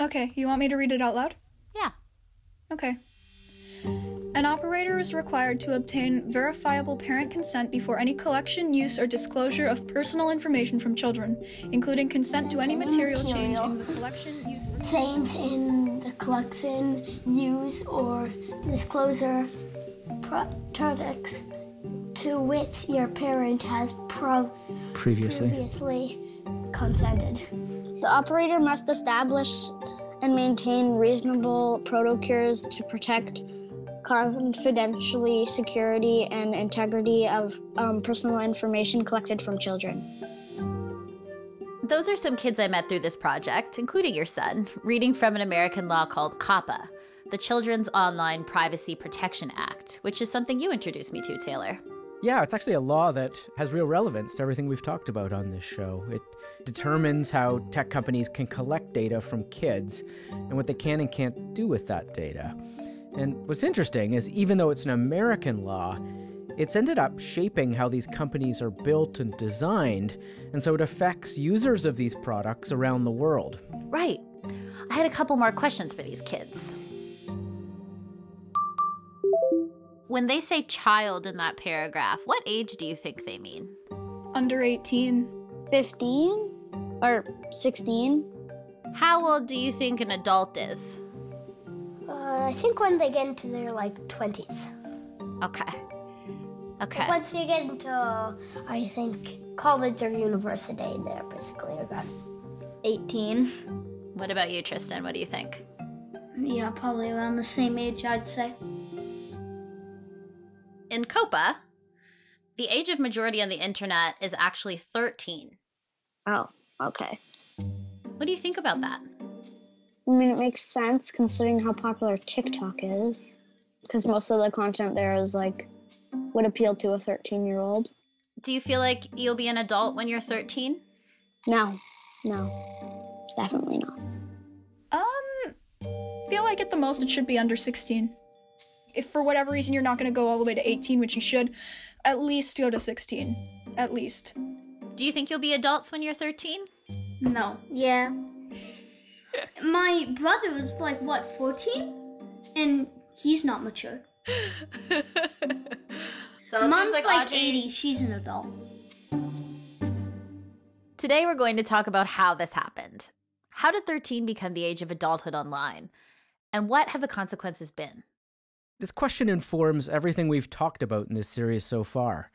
Okay, you want me to read it out loud? Yeah. Okay. An operator is required to obtain verifiable parent consent before any collection, use, or disclosure of personal information from children, including consent to any material change in the collection, use, or Change in the collection, use, or disclosure pro- projects to which your parent has pro- Previously. previously consented. The operator must establish and maintain reasonable protocols to protect confidentially security and integrity of um, personal information collected from children. Those are some kids I met through this project, including your son, reading from an American law called COPPA, the Children's Online Privacy Protection Act, which is something you introduced me to, Taylor. Yeah, it's actually a law that has real relevance to everything we've talked about on this show. It determines how tech companies can collect data from kids and what they can and can't do with that data. And what's interesting is even though it's an American law, it's ended up shaping how these companies are built and designed, and so it affects users of these products around the world. Right. I had a couple more questions for these kids. When they say child in that paragraph, what age do you think they mean? under 18. 15 or 16? How old do you think an adult is? Uh, I think when they get into their like 20s. Okay. Okay. Once you get into, I think, college or university, they're basically around 18. What about you, Tristan? What do you think? Yeah, probably around the same age, I'd say. In COPPA, the age of majority on the internet is actually 13. Oh, okay. What do you think about that? I mean, it makes sense considering how popular TikTok is. Because most of the content there is like, would appeal to a 13 year old. Do you feel like you'll be an adult when you're 13? No, no, definitely not. Um, feel like at the most it should be under 16. If for whatever reason you're not going to go all the way to 18, which you should, at least go to 16. At least. Do you think you'll be adults when you're 13? No. Yeah. My brother was like, what, 14? And he's not mature. So Mom's seems like, 80, she's an adult. Today we're going to talk about how this happened. How did 13 become the age of adulthood online? And what have the consequences been? This question informs everything we've talked about in this series so far.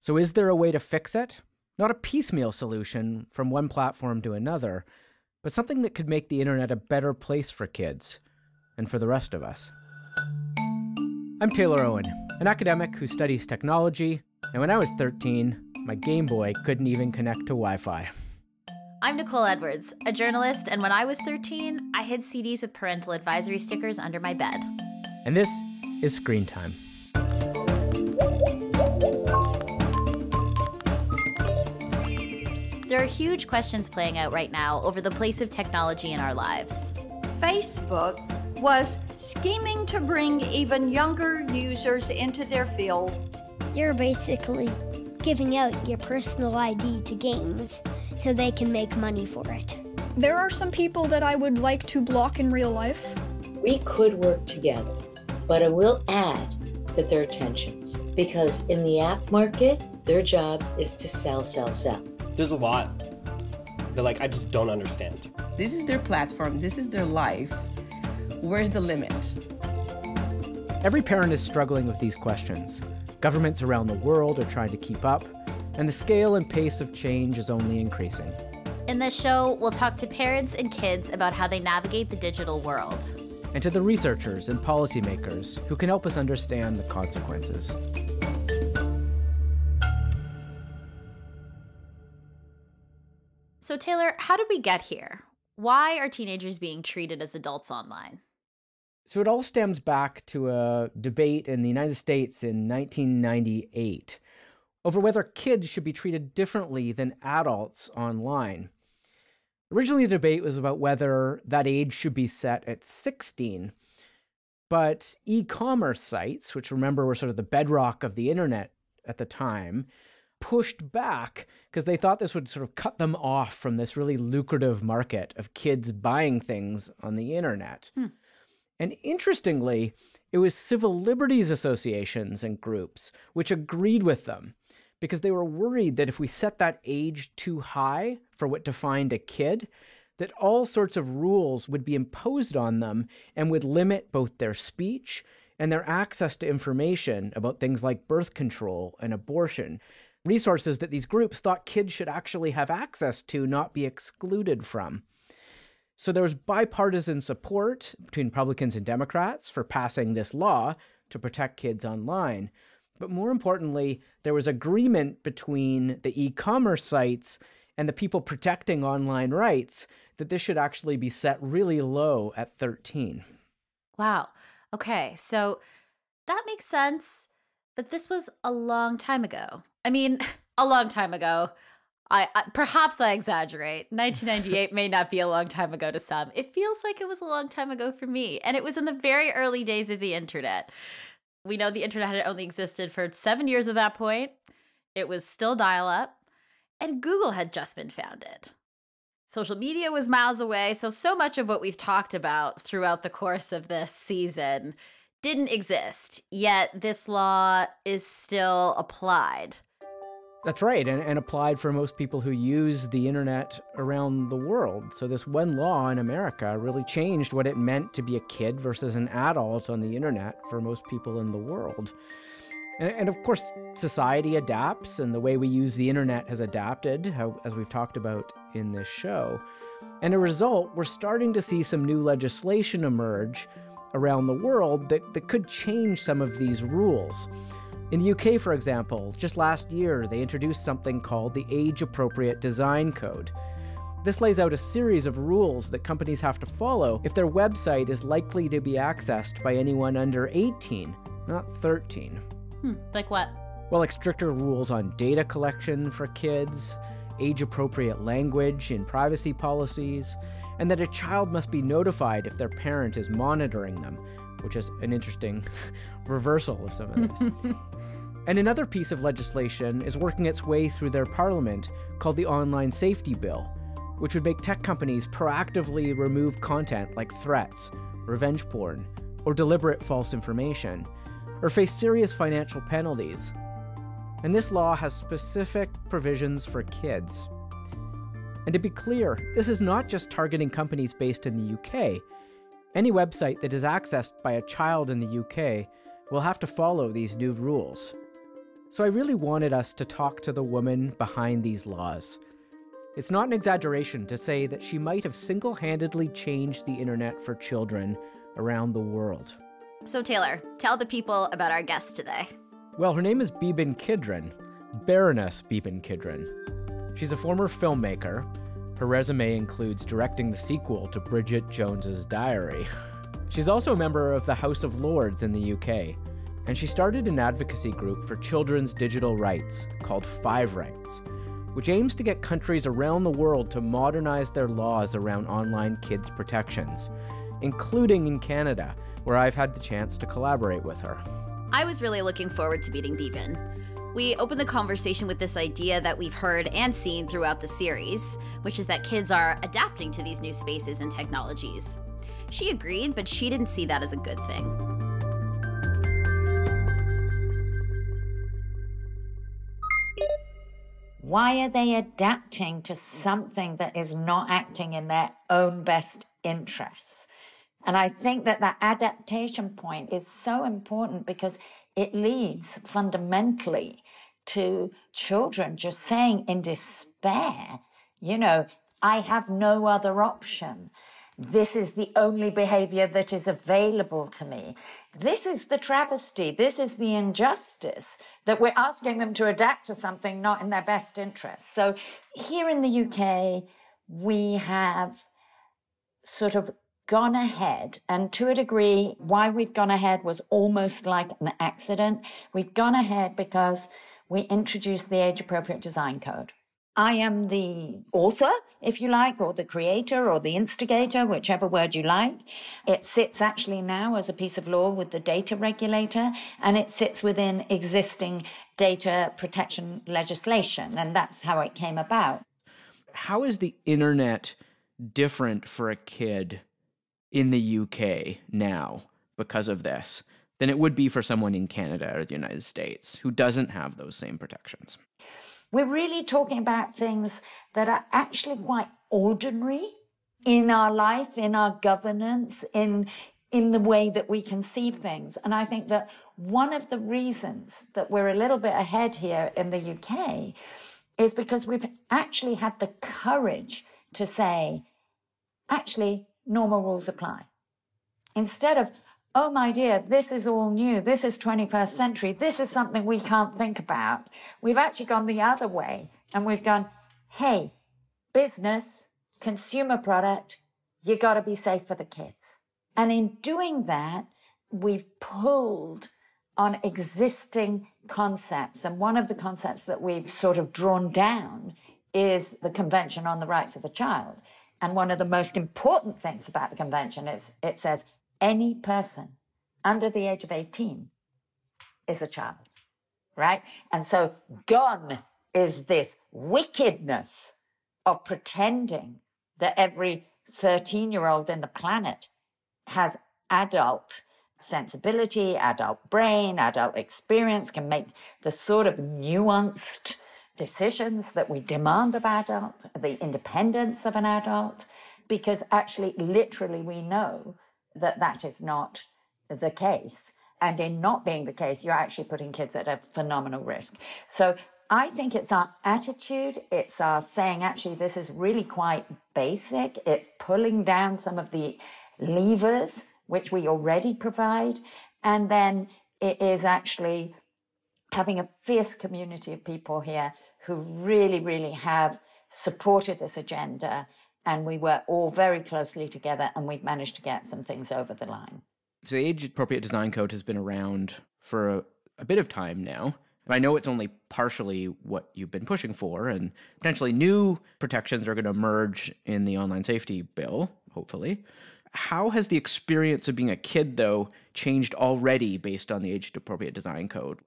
So, is there a way to fix it? Not a piecemeal solution from one platform to another, but something that could make the internet a better place for kids and for the rest of us. I'm Taylor Owen, an academic who studies technology, and when I was 13, my Game Boy couldn't even connect to Wi Fi. I'm Nicole Edwards, a journalist, and when I was 13, I hid CDs with parental advisory stickers under my bed. And this is Screen Time. There are huge questions playing out right now over the place of technology in our lives. Facebook was scheming to bring even younger users into their field. You're basically giving out your personal ID to games so they can make money for it. There are some people that I would like to block in real life. We could work together. But I will add that there are tensions because in the app market, their job is to sell, sell, sell. There's a lot that like I just don't understand. This is their platform, this is their life. Where's the limit? Every parent is struggling with these questions. Governments around the world are trying to keep up, and the scale and pace of change is only increasing. In this show, we'll talk to parents and kids about how they navigate the digital world. And to the researchers and policymakers who can help us understand the consequences. So, Taylor, how did we get here? Why are teenagers being treated as adults online? So it all stems back to a debate in the United States in 1998 over whether kids should be treated differently than adults online. Originally, the debate was about whether that age should be set at 16. But e commerce sites, which remember were sort of the bedrock of the internet at the time, pushed back because they thought this would sort of cut them off from this really lucrative market of kids buying things on the internet. Hmm. And interestingly, it was civil liberties associations and groups which agreed with them because they were worried that if we set that age too high for what defined a kid, that all sorts of rules would be imposed on them and would limit both their speech and their access to information about things like birth control and abortion, resources that these groups thought kids should actually have access to, not be excluded from. So there was bipartisan support between Republicans and Democrats for passing this law to protect kids online. But more importantly, there was agreement between the e commerce sites and the people protecting online rights that this should actually be set really low at 13. Wow. Okay. So that makes sense. But this was a long time ago. I mean, a long time ago. I, I perhaps I exaggerate. 1998 may not be a long time ago to some. It feels like it was a long time ago for me, and it was in the very early days of the internet. We know the internet had only existed for 7 years at that point. It was still dial up, and Google had just been founded. Social media was miles away, so so much of what we've talked about throughout the course of this season didn't exist, yet this law is still applied. That's right, and, and applied for most people who use the internet around the world. So, this one law in America really changed what it meant to be a kid versus an adult on the internet for most people in the world. And, and of course, society adapts, and the way we use the internet has adapted, how, as we've talked about in this show. And a result, we're starting to see some new legislation emerge around the world that, that could change some of these rules. In the UK, for example, just last year, they introduced something called the Age Appropriate Design Code. This lays out a series of rules that companies have to follow if their website is likely to be accessed by anyone under 18, not 13. Hmm, like what? Well, like stricter rules on data collection for kids, age appropriate language in privacy policies, and that a child must be notified if their parent is monitoring them, which is an interesting reversal of some of this. and another piece of legislation is working its way through their parliament called the Online Safety Bill, which would make tech companies proactively remove content like threats, revenge porn, or deliberate false information, or face serious financial penalties. And this law has specific provisions for kids. And to be clear, this is not just targeting companies based in the UK. Any website that is accessed by a child in the UK will have to follow these new rules. So I really wanted us to talk to the woman behind these laws. It's not an exaggeration to say that she might have single handedly changed the internet for children around the world. So, Taylor, tell the people about our guest today. Well, her name is Beeban Kidron, Baroness Beeban Kidron. She's a former filmmaker. Her resume includes directing the sequel to Bridget Jones's Diary. She's also a member of the House of Lords in the UK, and she started an advocacy group for children's digital rights called Five Rights, which aims to get countries around the world to modernize their laws around online kids' protections, including in Canada, where I've had the chance to collaborate with her. I was really looking forward to meeting Beeban. We opened the conversation with this idea that we've heard and seen throughout the series, which is that kids are adapting to these new spaces and technologies. She agreed, but she didn't see that as a good thing. Why are they adapting to something that is not acting in their own best interests? And I think that that adaptation point is so important because it leads fundamentally to children just saying in despair, you know, I have no other option. This is the only behavior that is available to me. This is the travesty. This is the injustice that we're asking them to adapt to something not in their best interest. So here in the UK, we have sort of gone ahead and to a degree, why we've gone ahead was almost like an accident. We've gone ahead because we introduced the age appropriate design code. I am the author, if you like, or the creator or the instigator, whichever word you like. It sits actually now as a piece of law with the data regulator and it sits within existing data protection legislation. And that's how it came about. How is the internet different for a kid in the UK now because of this than it would be for someone in Canada or the United States who doesn't have those same protections? We're really talking about things that are actually quite ordinary in our life, in our governance, in, in the way that we conceive things. And I think that one of the reasons that we're a little bit ahead here in the UK is because we've actually had the courage to say, actually, normal rules apply. Instead of, oh my dear, this is all new. This is 21st century. This is something we can't think about. We've actually gone the other way and we've gone, hey, business, consumer product, you got to be safe for the kids. And in doing that, we've pulled on existing concepts. And one of the concepts that we've sort of drawn down is the Convention on the Rights of the Child. And one of the most important things about the convention is it says any person under the age of 18 is a child, right? And so gone is this wickedness of pretending that every 13 year old in the planet has adult sensibility, adult brain, adult experience, can make the sort of nuanced decisions that we demand of adult, the independence of an adult, because actually, literally, we know that that is not the case. And in not being the case, you're actually putting kids at a phenomenal risk. So I think it's our attitude. It's our saying, actually, this is really quite basic. It's pulling down some of the levers, which we already provide. And then it is actually having a fierce community of people here who really, really have supported this agenda. And we work all very closely together and we've managed to get some things over the line. So the age appropriate design code has been around for a, a bit of time now. I know it's only partially what you've been pushing for, and potentially new protections are going to emerge in the online safety bill, hopefully. How has the experience of being a kid, though, changed already based on the age appropriate design code?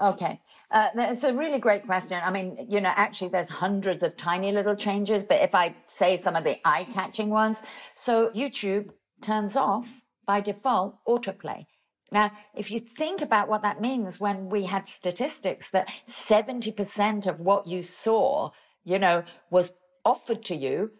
Okay. Uh, that's a really great question. I mean, you know, actually, there's hundreds of tiny little changes, but if I say some of the eye catching ones, so YouTube turns off by default autoplay. Now, if you think about what that means when we had statistics that 70% of what you saw, you know, was offered to you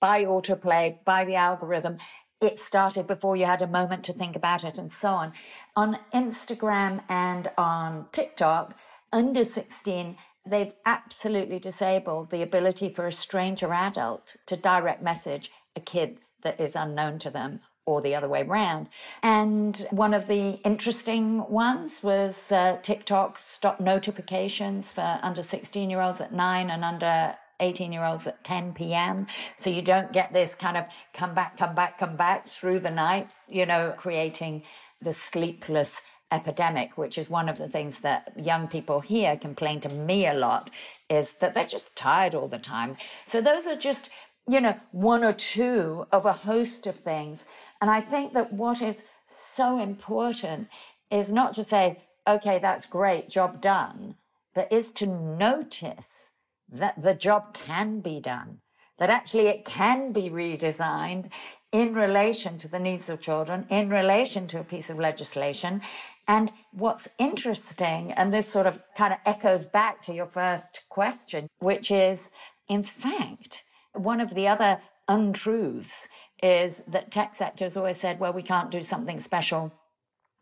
by autoplay, by the algorithm, it started before you had a moment to think about it and so on. On Instagram and on TikTok, under 16, they've absolutely disabled the ability for a stranger adult to direct message a kid that is unknown to them or the other way around. And one of the interesting ones was uh, TikTok stop notifications for under 16 year olds at nine and under 18 year olds at 10 p.m. So you don't get this kind of come back, come back, come back through the night, you know, creating the sleepless epidemic, which is one of the things that young people here complain to me a lot, is that they're just tired all the time. So those are just, you know, one or two of a host of things. And I think that what is so important is not to say, okay, that's great, job done, but is to notice that the job can be done, that actually it can be redesigned in relation to the needs of children, in relation to a piece of legislation. And what's interesting, and this sort of kind of echoes back to your first question, which is, in fact, one of the other untruths is that tech sectors always said, well, we can't do something special.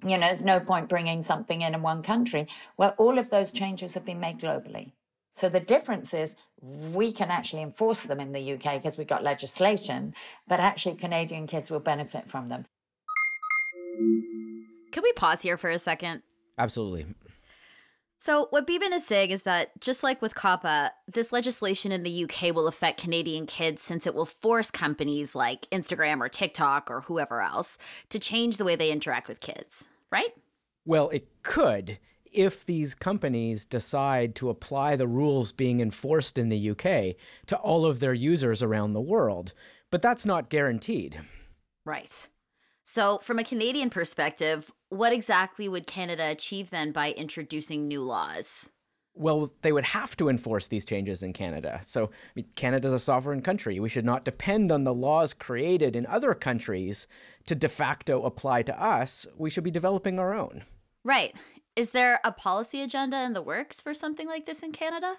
You know, there's no point bringing something in in one country. Well, all of those changes have been made globally. So the difference is we can actually enforce them in the UK because we've got legislation, but actually Canadian kids will benefit from them. Can we pause here for a second? Absolutely. So, what Beeban is saying is that just like with COPPA, this legislation in the UK will affect Canadian kids since it will force companies like Instagram or TikTok or whoever else to change the way they interact with kids, right? Well, it could if these companies decide to apply the rules being enforced in the UK to all of their users around the world. But that's not guaranteed. Right. So, from a Canadian perspective, what exactly would Canada achieve then by introducing new laws? Well, they would have to enforce these changes in Canada. So, I mean, Canada's a sovereign country. We should not depend on the laws created in other countries to de facto apply to us. We should be developing our own. Right. Is there a policy agenda in the works for something like this in Canada?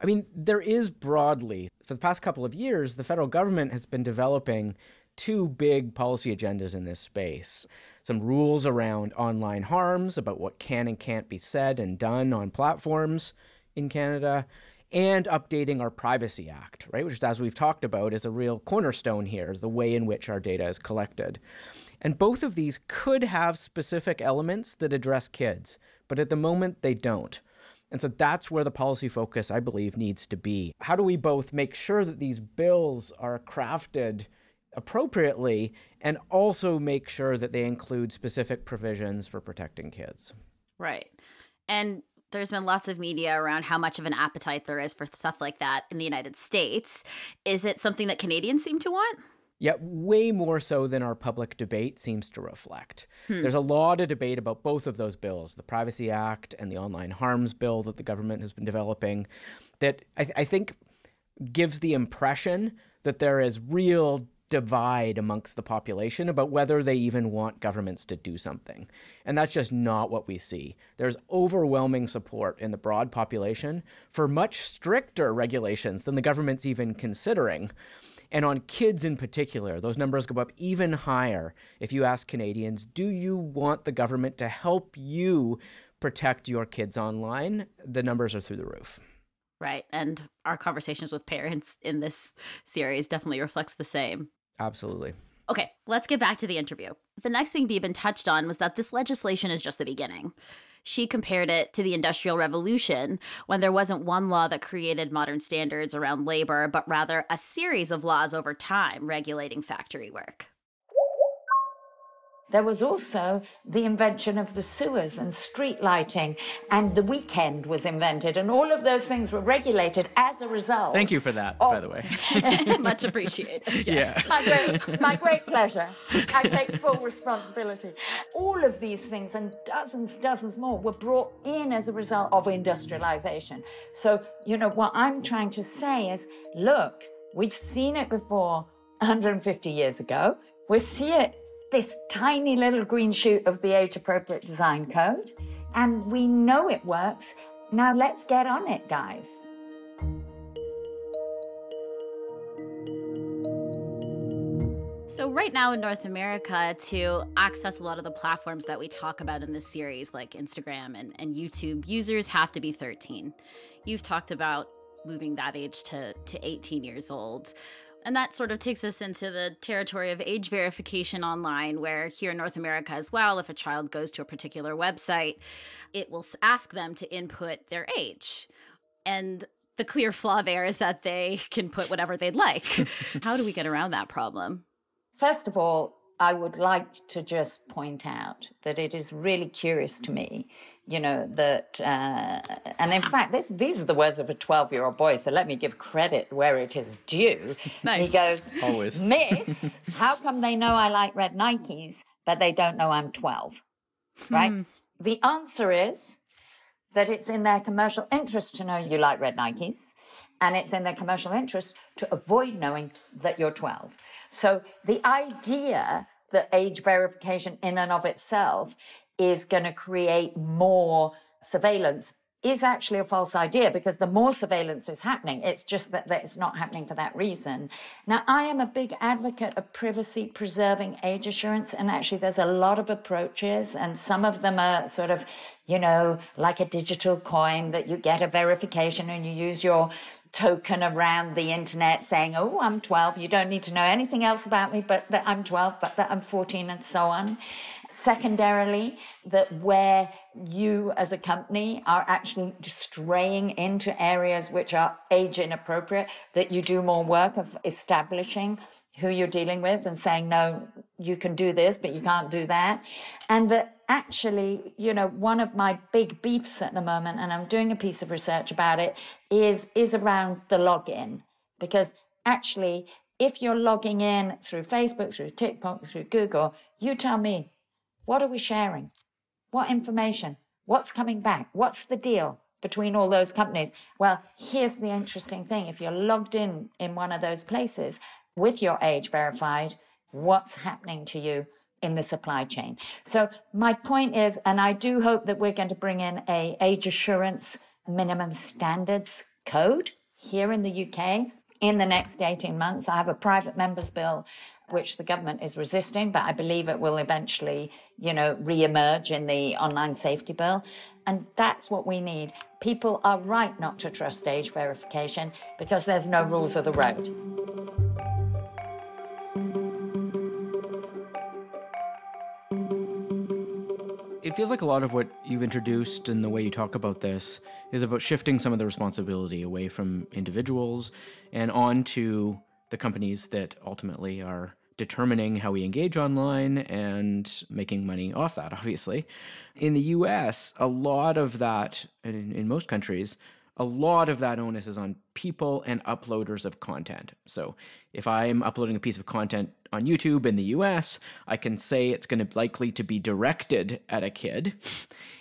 I mean, there is broadly. For the past couple of years, the federal government has been developing two big policy agendas in this space some rules around online harms, about what can and can't be said and done on platforms in Canada, and updating our Privacy Act, right? Which, as we've talked about, is a real cornerstone here, is the way in which our data is collected. And both of these could have specific elements that address kids, but at the moment they don't. And so that's where the policy focus, I believe, needs to be. How do we both make sure that these bills are crafted appropriately and also make sure that they include specific provisions for protecting kids? Right. And there's been lots of media around how much of an appetite there is for stuff like that in the United States. Is it something that Canadians seem to want? Yeah, way more so than our public debate seems to reflect. Hmm. There's a lot of debate about both of those bills, the Privacy Act and the Online Harms Bill that the government has been developing, that I, th- I think gives the impression that there is real divide amongst the population about whether they even want governments to do something. And that's just not what we see. There's overwhelming support in the broad population for much stricter regulations than the government's even considering. And on kids in particular, those numbers go up even higher if you ask Canadians, do you want the government to help you protect your kids online? The numbers are through the roof. Right. And our conversations with parents in this series definitely reflects the same. Absolutely. Okay, let's get back to the interview. The next thing Beeban touched on was that this legislation is just the beginning. She compared it to the Industrial Revolution when there wasn't one law that created modern standards around labor, but rather a series of laws over time regulating factory work. There was also the invention of the sewers and street lighting, and the weekend was invented, and all of those things were regulated as a result. Thank you for that, oh. by the way. Much appreciated. Yes. Yeah. My great, my great pleasure. I take full responsibility. All of these things and dozens, dozens more were brought in as a result of industrialization. So, you know, what I'm trying to say is look, we've seen it before 150 years ago. We see it this tiny little green shoot of the age appropriate design code, and we know it works. Now let's get on it, guys. So, right now in North America, to access a lot of the platforms that we talk about in this series, like Instagram and, and YouTube, users have to be 13. You've talked about moving that age to, to 18 years old. And that sort of takes us into the territory of age verification online, where here in North America as well, if a child goes to a particular website, it will ask them to input their age. And the clear flaw there is that they can put whatever they'd like. How do we get around that problem? First of all, I would like to just point out that it is really curious to me you know that uh, and in fact this these are the words of a 12 year old boy so let me give credit where it is due. Nice. he goes always. Miss how come they know i like red nikes but they don't know i'm 12 right? Hmm. the answer is that it's in their commercial interest to know you like red nikes and it's in their commercial interest to avoid knowing that you're 12 so the idea that age verification in and of itself is going to create more surveillance is actually a false idea because the more surveillance is happening, it's just that, that, it's not happening for that reason. Now, I am a big advocate of privacy preserving age assurance, and actually, there's a lot of approaches, and some of them are sort of, you know, like a digital coin that you get a verification and you use your token around the internet saying, Oh, I'm 12. You don't need to know anything else about me, but that I'm 12, but that I'm 14 and so on. Secondarily, that where you as a company are actually straying into areas which are age inappropriate, that you do more work of establishing who you're dealing with and saying, no, you can do this, but you can't do that. And that actually, you know, one of my big beefs at the moment, and I'm doing a piece of research about it, is, is around the login. Because actually, if you're logging in through Facebook, through TikTok, through Google, you tell me, what are we sharing? What information? What's coming back? What's the deal between all those companies? Well, here's the interesting thing. If you're logged in in one of those places with your age verified, what's happening to you in the supply chain. So my point is, and I do hope that we're going to bring in a age assurance minimum standards code here in the UK in the next 18 months. I have a private members bill which the government is resisting, but I believe it will eventually, you know, re-emerge in the online safety bill. And that's what we need. People are right not to trust age verification because there's no rules of the road. It feels like a lot of what you've introduced and the way you talk about this is about shifting some of the responsibility away from individuals and onto the companies that ultimately are determining how we engage online and making money off that, obviously. In the US, a lot of that, in, in most countries, a lot of that onus is on people and uploaders of content. So if I'm uploading a piece of content on YouTube in the US, I can say it's going to likely to be directed at a kid,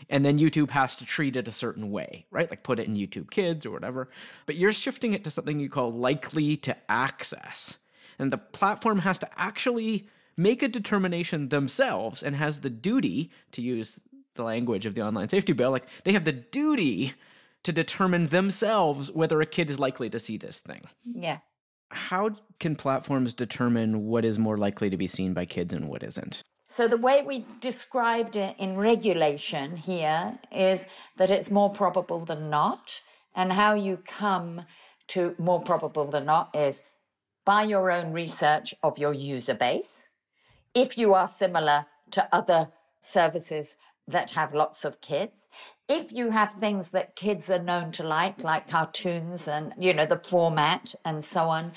and then YouTube has to treat it a certain way, right? Like put it in YouTube Kids or whatever. But you're shifting it to something you call likely to access. And the platform has to actually make a determination themselves and has the duty to use the language of the online safety bill like they have the duty to determine themselves whether a kid is likely to see this thing. Yeah. How can platforms determine what is more likely to be seen by kids and what isn't? So, the way we've described it in regulation here is that it's more probable than not. And how you come to more probable than not is by your own research of your user base. If you are similar to other services that have lots of kids. If you have things that kids are known to like, like cartoons and, you know, the format and so on.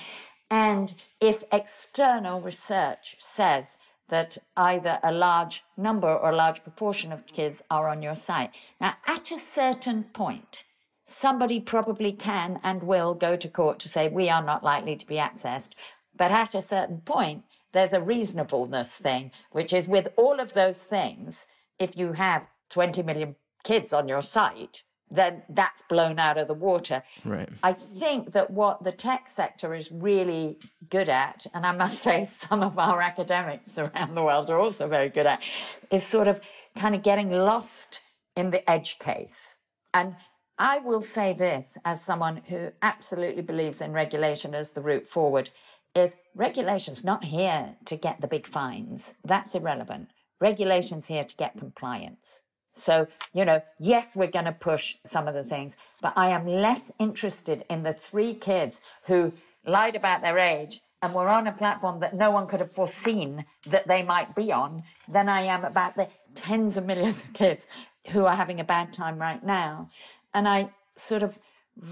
And if external research says that either a large number or a large proportion of kids are on your site. Now, at a certain point, somebody probably can and will go to court to say we are not likely to be accessed. But at a certain point, there's a reasonableness thing, which is with all of those things, if you have 20 million kids on your site, then that's blown out of the water. Right. I think that what the tech sector is really good at, and I must say some of our academics around the world are also very good at, is sort of kind of getting lost in the edge case. And I will say this as someone who absolutely believes in regulation as the route forward is regulation's not here to get the big fines. That's irrelevant. Regulation's here to get compliance. So, you know, yes, we're going to push some of the things, but I am less interested in the three kids who lied about their age and were on a platform that no one could have foreseen that they might be on than I am about the tens of millions of kids who are having a bad time right now. And I sort of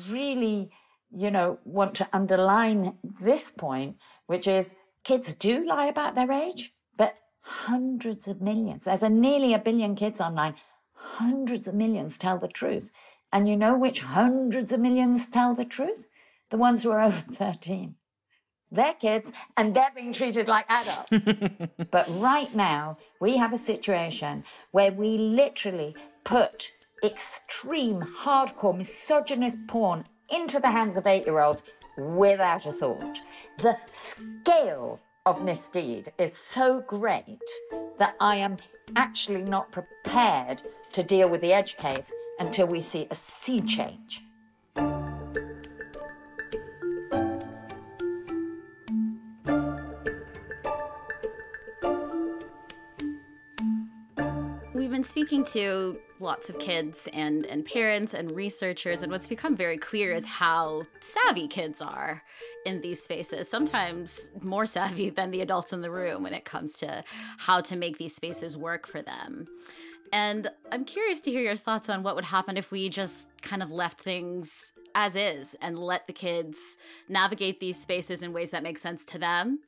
really, you know, want to underline this point, which is kids do lie about their age, hundreds of millions. There's a nearly a billion kids online. Hundreds of millions tell the truth. And you know which hundreds of millions tell the truth? The ones who are over 13. They're kids and they're being treated like adults. but right now, we have a situation where we literally put extreme, hardcore, misogynist porn into the hands of eight year olds without a thought. The scale of misdeed is so great that I am actually not prepared to deal with the edge case until we see a sea change. Speaking to lots of kids and, and parents and researchers, and what's become very clear is how savvy kids are in these spaces, sometimes more savvy than the adults in the room when it comes to how to make these spaces work for them. And I'm curious to hear your thoughts on what would happen if we just kind of left things as is and let the kids navigate these spaces in ways that make sense to them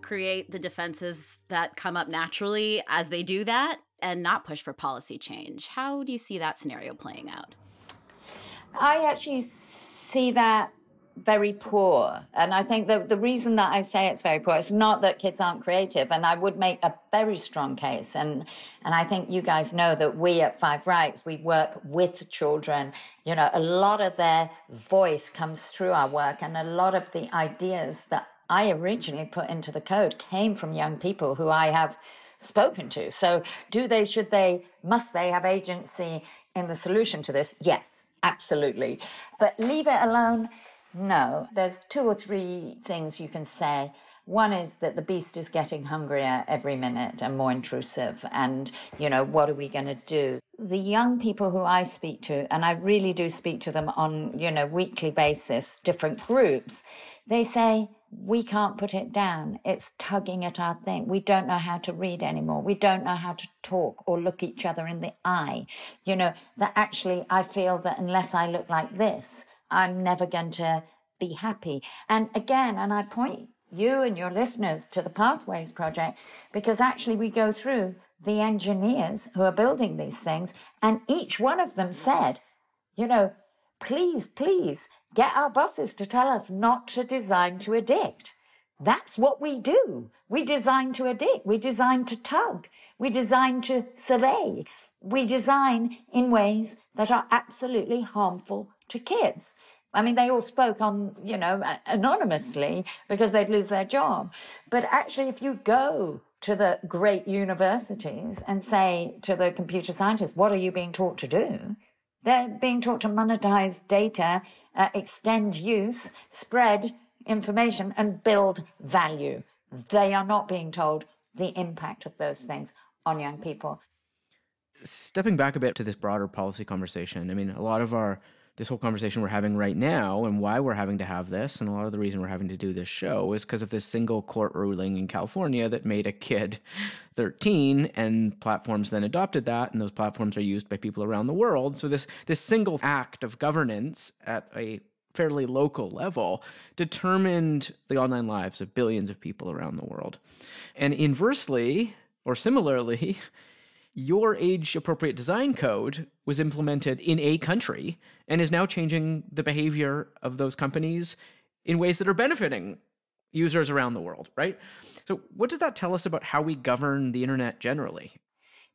create the defenses that come up naturally as they do that and not push for policy change. How do you see that scenario playing out? I actually see that very poor. And I think that the reason that I say it's very poor, it's not that kids aren't creative. And I would make a very strong case. And, and I think you guys know that we at Five Rights, we work with children. You know, a lot of their voice comes through our work and a lot of the ideas that I originally put into the code came from young people who I have spoken to. So do they, should they, must they have agency in the solution to this? Yes, absolutely. But leave it alone no, there's two or three things you can say. One is that the beast is getting hungrier every minute and more intrusive. And, you know, what are we going to do? The young people who I speak to, and I really do speak to them on, you know, weekly basis, different groups, they say, we can't put it down. It's tugging at our thing. We don't know how to read anymore. We don't know how to talk or look each other in the eye. You know, that actually I feel that unless I look like this, I'm never going to be happy. And again, and I point you and your listeners to the Pathways Project because actually we go through the engineers who are building these things, and each one of them said, you know, please, please get our bosses to tell us not to design to addict. That's what we do. We design to addict. We design to tug. We design to survey. We design in ways that are absolutely harmful to kids. I mean, they all spoke on, you know, anonymously because they'd lose their job. But actually, if you go to the great universities and say to the computer scientists, what are you being taught to do? They're being taught to monetize data, uh, extend use, spread information, and build value. They are not being told the impact of those things on young people. Stepping back a bit to this broader policy conversation, I mean, a lot of our this whole conversation we're having right now and why we're having to have this and a lot of the reason we're having to do this show is because of this single court ruling in California that made a kid 13 and platforms then adopted that and those platforms are used by people around the world. So this this single act of governance at a fairly local level determined the online lives of billions of people around the world. And inversely or similarly your age appropriate design code was implemented in a country and is now changing the behavior of those companies in ways that are benefiting users around the world, right? So, what does that tell us about how we govern the internet generally?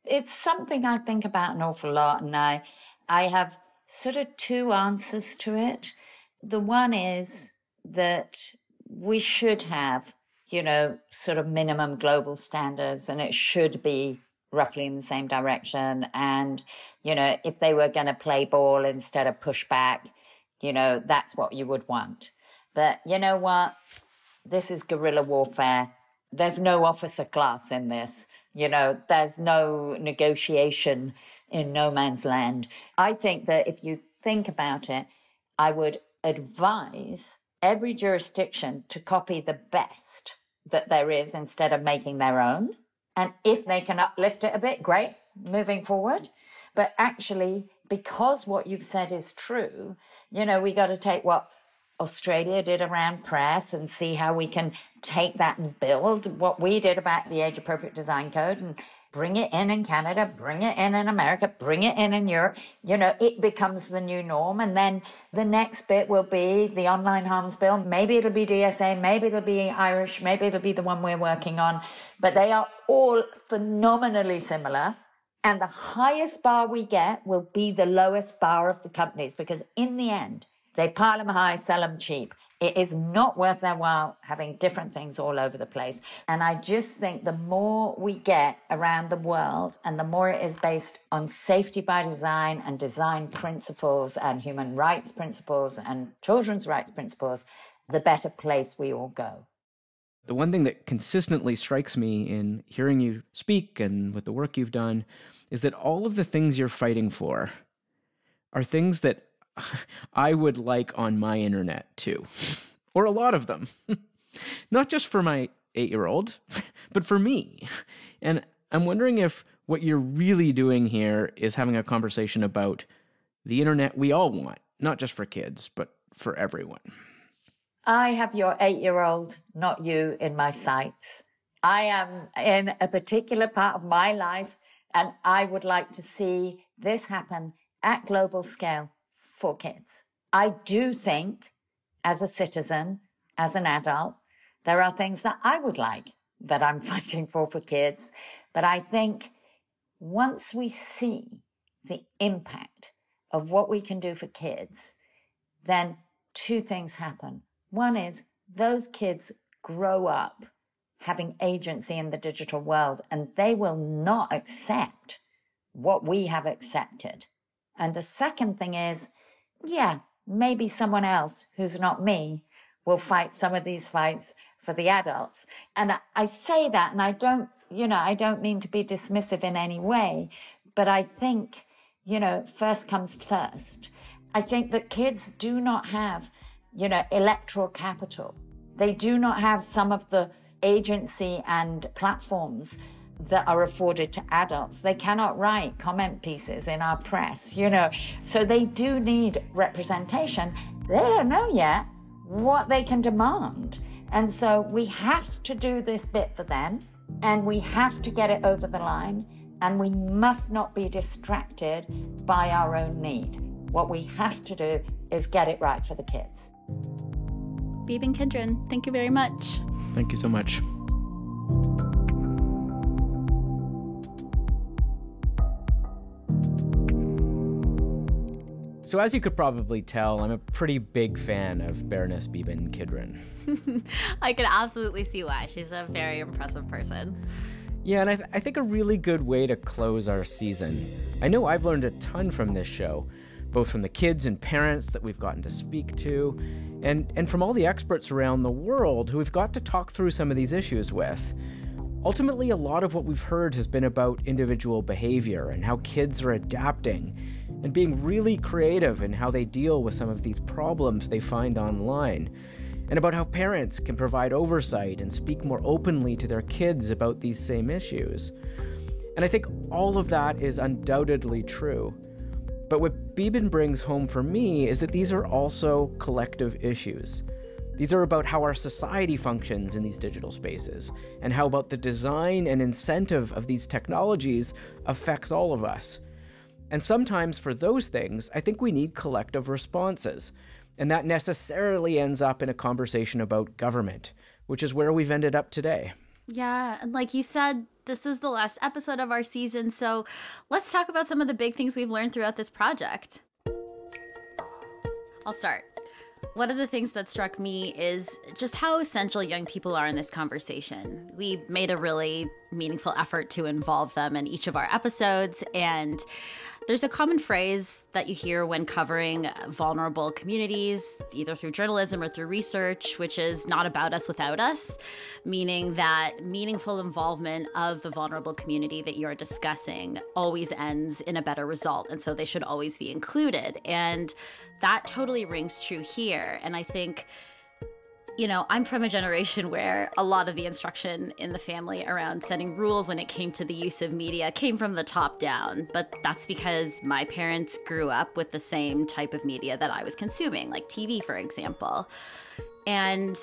It's something I think about an awful lot, and I, I have sort of two answers to it. The one is that we should have, you know, sort of minimum global standards, and it should be roughly in the same direction. And, you know, if they were going to play ball instead of push back, you know, that's what you would want. But you know what? This is guerrilla warfare. There's no officer class in this. You know, there's no negotiation in no man's land. I think that if you think about it, I would advise every jurisdiction to copy the best that there is instead of making their own. And if they can uplift it a bit, great, moving forward. But actually, because what you've said is true, you know, we got to take what Australia did around press and see how we can take that and build what we did about the age appropriate design code and bring it in in Canada, bring it in in America, bring it in in Europe. You know, it becomes the new norm. And then the next bit will be the online harms bill. Maybe it'll be DSA, maybe it'll be Irish, maybe it'll be the one we're working on. But they are all phenomenally similar. And the highest bar we get will be the lowest bar of the companies because in the end, they pile them high, sell them cheap. It is not worth their while having different things all over the place. And I just think the more we get around the world and the more it is based on safety by design and design principles and human rights principles and children's rights principles, the better place we all go. The one thing that consistently strikes me in hearing you speak and with the work you've done is that all of the things you're fighting for are things that I would like on my internet too, or a lot of them. Not just for my eight year old, but for me. And I'm wondering if what you're really doing here is having a conversation about the internet we all want, not just for kids, but for everyone. I have your eight year old, not you, in my sights. I am in a particular part of my life, and I would like to see this happen at global scale for kids. I do think, as a citizen, as an adult, there are things that I would like that I'm fighting for for kids. But I think once we see the impact of what we can do for kids, then two things happen. One is those kids grow up having agency in the digital world and they will not accept what we have accepted. And the second thing is, yeah, maybe someone else who's not me will fight some of these fights for the adults. And I say that and I don't, you know, I don't mean to be dismissive in any way, but I think, you know, first comes first. I think that kids do not have, you know, electoral capital. They do not have some of the agency and platforms that are afforded to adults. They cannot write comment pieces in our press, you know. So they do need representation. They don't know yet what they can demand. And so we have to do this bit for them and we have to get it over the line and we must not be distracted by our own need. What we have to do is get it right for the kids. Beeban Kidron, thank you very much. Thank you so much. So, as you could probably tell, I'm a pretty big fan of Baroness Beeban Kidron. I can absolutely see why. She's a very impressive person. Yeah, and I, th- I think a really good way to close our season. I know I've learned a ton from this show, both from the kids and parents that we've gotten to speak to, and, and from all the experts around the world who we've got to talk through some of these issues with. Ultimately, a lot of what we've heard has been about individual behavior and how kids are adapting and being really creative in how they deal with some of these problems they find online, and about how parents can provide oversight and speak more openly to their kids about these same issues. And I think all of that is undoubtedly true. But what Beeban brings home for me is that these are also collective issues. These are about how our society functions in these digital spaces, and how about the design and incentive of these technologies affects all of us. And sometimes for those things, I think we need collective responses. And that necessarily ends up in a conversation about government, which is where we've ended up today. Yeah, and like you said, this is the last episode of our season, so let's talk about some of the big things we've learned throughout this project. I'll start. One of the things that struck me is just how essential young people are in this conversation. We made a really meaningful effort to involve them in each of our episodes, and there's a common phrase that you hear when covering vulnerable communities, either through journalism or through research, which is not about us without us, meaning that meaningful involvement of the vulnerable community that you're discussing always ends in a better result. And so they should always be included. And that totally rings true here. And I think you know, I'm from a generation where a lot of the instruction in the family around setting rules when it came to the use of media came from the top down. But that's because my parents grew up with the same type of media that I was consuming, like TV, for example. And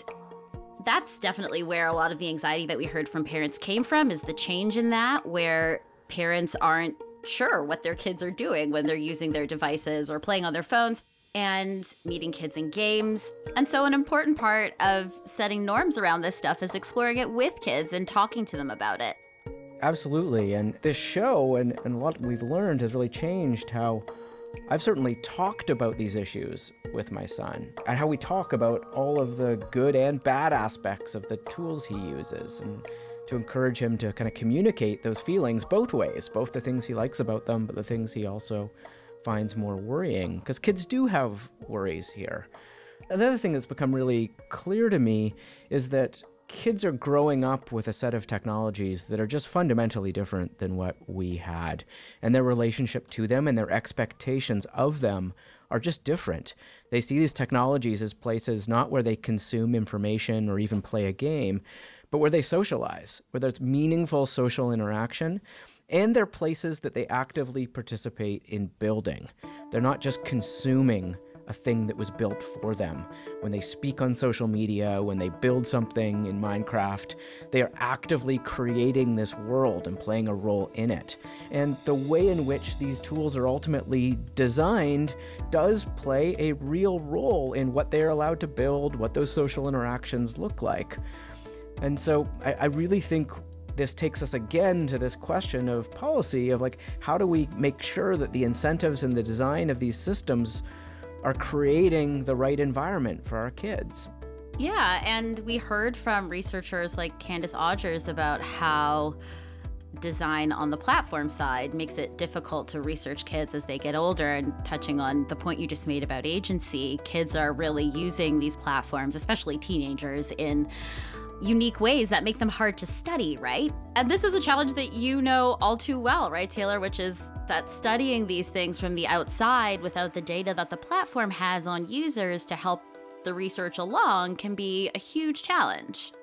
that's definitely where a lot of the anxiety that we heard from parents came from is the change in that, where parents aren't sure what their kids are doing when they're using their devices or playing on their phones and meeting kids in games. And so, an important part of setting norms around this stuff is exploring it with kids and talking to them about it. Absolutely. And this show and, and what we've learned has really changed how I've certainly talked about these issues with my son and how we talk about all of the good and bad aspects of the tools he uses and to encourage him to kind of communicate those feelings both ways, both the things he likes about them, but the things he also finds more worrying, because kids do have worries here. Another thing that's become really clear to me is that kids are growing up with a set of technologies that are just fundamentally different than what we had. And their relationship to them and their expectations of them are just different. They see these technologies as places not where they consume information or even play a game, but where they socialize, where there's meaningful social interaction and they're places that they actively participate in building. They're not just consuming a thing that was built for them. When they speak on social media, when they build something in Minecraft, they are actively creating this world and playing a role in it. And the way in which these tools are ultimately designed does play a real role in what they are allowed to build, what those social interactions look like. And so I, I really think this takes us again to this question of policy of like how do we make sure that the incentives and the design of these systems are creating the right environment for our kids? Yeah and we heard from researchers like Candice Odgers about how design on the platform side makes it difficult to research kids as they get older and touching on the point you just made about agency kids are really using these platforms especially teenagers in unique ways that make them hard to study, right? And this is a challenge that you know all too well, right, Taylor? Which is that studying these things from the outside without the data that the platform has on users to help the research along can be a huge challenge.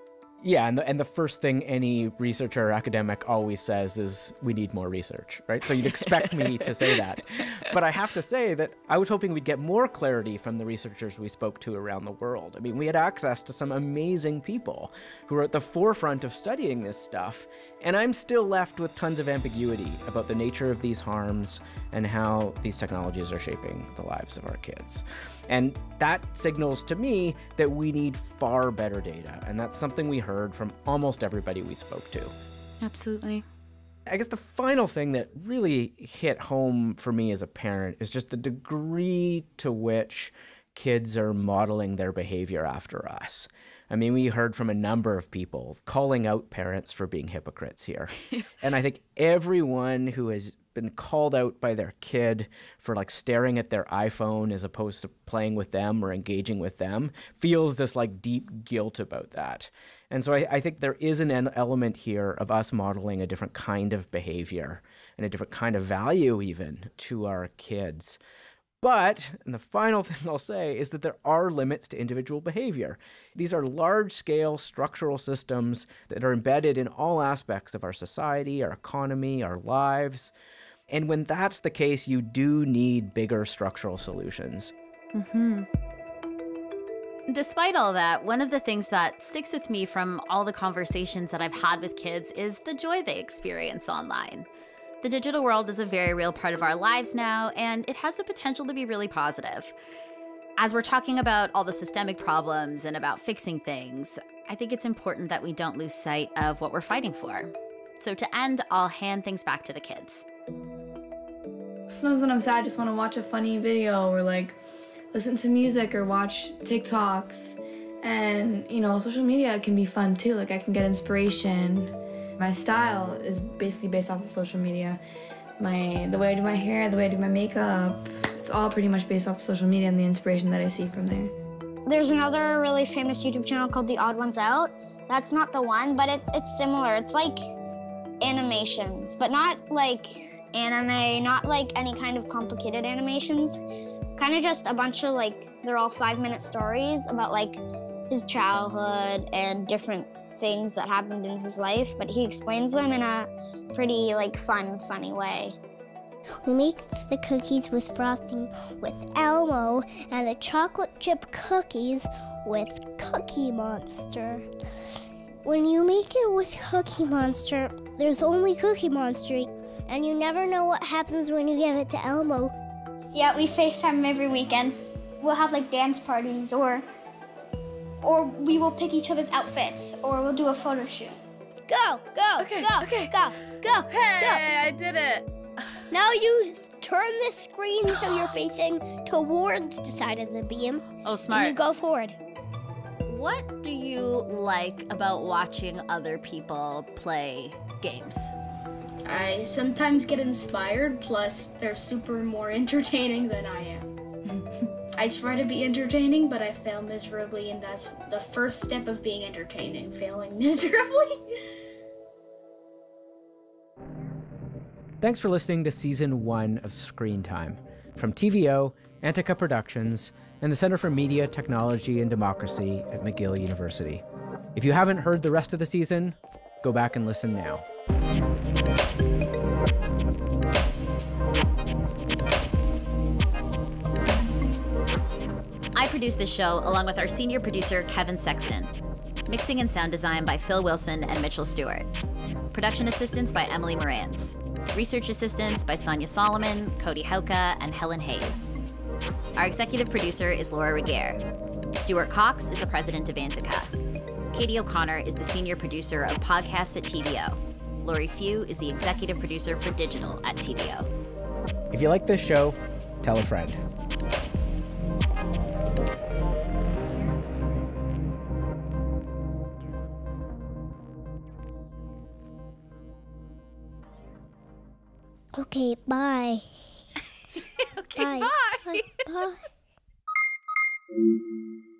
Yeah, and the, and the first thing any researcher or academic always says is, we need more research, right? So you'd expect me to say that. But I have to say that I was hoping we'd get more clarity from the researchers we spoke to around the world. I mean, we had access to some amazing people who are at the forefront of studying this stuff, and I'm still left with tons of ambiguity about the nature of these harms and how these technologies are shaping the lives of our kids. And that signals to me that we need far better data. And that's something we heard from almost everybody we spoke to. Absolutely. I guess the final thing that really hit home for me as a parent is just the degree to which kids are modeling their behavior after us. I mean, we heard from a number of people calling out parents for being hypocrites here. and I think everyone who has been called out by their kid for like staring at their iPhone as opposed to playing with them or engaging with them feels this like deep guilt about that. And so I, I think there is an element here of us modeling a different kind of behavior and a different kind of value, even to our kids. But, and the final thing I'll say is that there are limits to individual behavior. These are large scale structural systems that are embedded in all aspects of our society, our economy, our lives. And when that's the case, you do need bigger structural solutions. Mm-hmm. Despite all that, one of the things that sticks with me from all the conversations that I've had with kids is the joy they experience online. The digital world is a very real part of our lives now, and it has the potential to be really positive. As we're talking about all the systemic problems and about fixing things, I think it's important that we don't lose sight of what we're fighting for. So, to end, I'll hand things back to the kids. Sometimes when I'm sad, I just want to watch a funny video or like listen to music or watch TikToks. And, you know, social media can be fun too. Like, I can get inspiration. My style is basically based off of social media. My the way I do my hair, the way I do my makeup, it's all pretty much based off of social media and the inspiration that I see from there. There's another really famous YouTube channel called The Odd Ones Out. That's not the one, but it's it's similar. It's like animations, but not like anime, not like any kind of complicated animations. Kind of just a bunch of like, they're all five minute stories about like his childhood and different things that happened in his life, but he explains them in a pretty like fun, funny way. We make the cookies with frosting with Elmo and the chocolate chip cookies with Cookie Monster. When you make it with Cookie Monster, there's only Cookie Monster, and you never know what happens when you give it to Elmo. Yeah, we FaceTime him every weekend. We'll have like dance parties or or we will pick each other's outfits or we'll do a photo shoot. Go, go, Okay, go, okay. go, go, Hey, go. I did it! Now you turn the screen so you're facing towards the side of the beam. Oh, And smart. you go forward. What do you like about watching other people play games? I sometimes get inspired, plus they're super more entertaining than I am. I try to be entertaining, but I fail miserably, and that's the first step of being entertaining, failing miserably. Thanks for listening to season one of Screen Time from TVO, Antica Productions, and the Center for Media, Technology, and Democracy at McGill University. If you haven't heard the rest of the season, go back and listen now. Produced this show along with our senior producer, Kevin Sexton. Mixing and sound design by Phil Wilson and Mitchell Stewart. Production assistance by Emily Morantz. Research assistance by Sonia Solomon, Cody Hauka, and Helen Hayes. Our executive producer is Laura Regehr. Stuart Coxe is the president of Antica. Katie O'Connor is the senior producer of podcasts at TVO. Lori Few is the executive producer for digital at TVO. If you like this show, tell a friend. Okay, bye. okay, bye. bye. Bye.